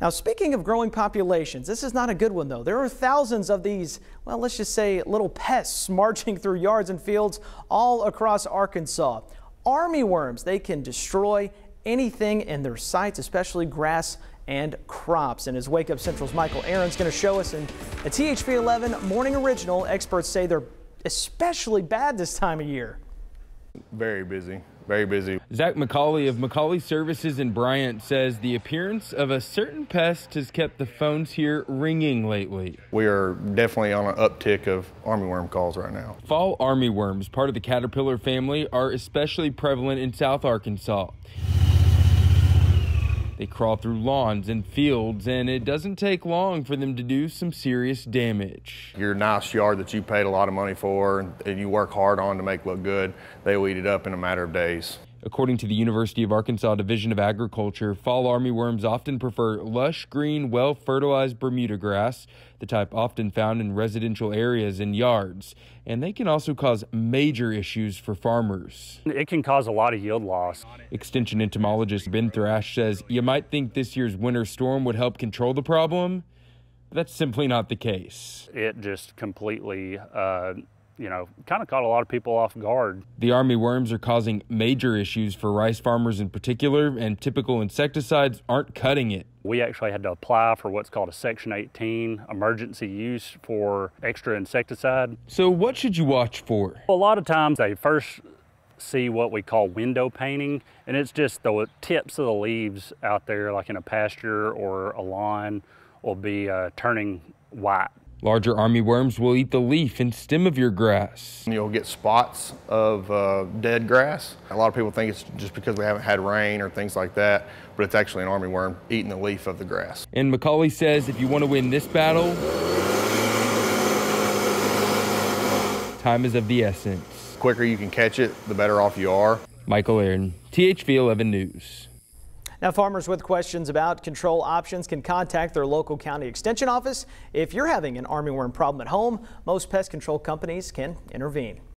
Now, speaking of growing populations, this is not a good one though. There are thousands of these, well, let's just say little pests marching through yards and fields all across Arkansas. Army worms, they can destroy anything in their sights, especially grass and crops. And as Wake Up Central's Michael Aaron's going to show us in a THV 11 morning original, experts say they're especially bad this time of year. Very busy, very busy. Zach McCauley of McCauley Services in Bryant says the appearance of a certain pest has kept the phones here ringing lately. We are definitely on an uptick of armyworm calls right now. Fall armyworms, part of the caterpillar family, are especially prevalent in South Arkansas. They crawl through lawns and fields, and it doesn't take long for them to do some serious damage. Your nice yard that you paid a lot of money for and you work hard on to make look good, they will eat it up in a matter of days. According to the University of Arkansas Division of Agriculture, fall armyworms often prefer lush green, well fertilized Bermuda grass, the type often found in residential areas and yards. And they can also cause major issues for farmers. It can cause a lot of yield loss. Extension entomologist Ben Thrash says you might think this year's winter storm would help control the problem. But that's simply not the case. It just completely uh, you know, kind of caught a lot of people off guard. The army worms are causing major issues for rice farmers in particular, and typical insecticides aren't cutting it. We actually had to apply for what's called a Section 18 emergency use for extra insecticide. So, what should you watch for? Well, a lot of times they first see what we call window painting, and it's just the tips of the leaves out there, like in a pasture or a lawn, will be uh, turning white. Larger army worms will eat the leaf and stem of your grass. You'll get spots of uh, dead grass. A lot of people think it's just because we haven't had rain or things like that, but it's actually an army worm eating the leaf of the grass. And McCauley says if you want to win this battle, time is of the essence. The quicker you can catch it, the better off you are. Michael Aaron, THV 11 News. Now, farmers with questions about control options can contact their local county extension office. If you're having an armyworm problem at home, most pest control companies can intervene.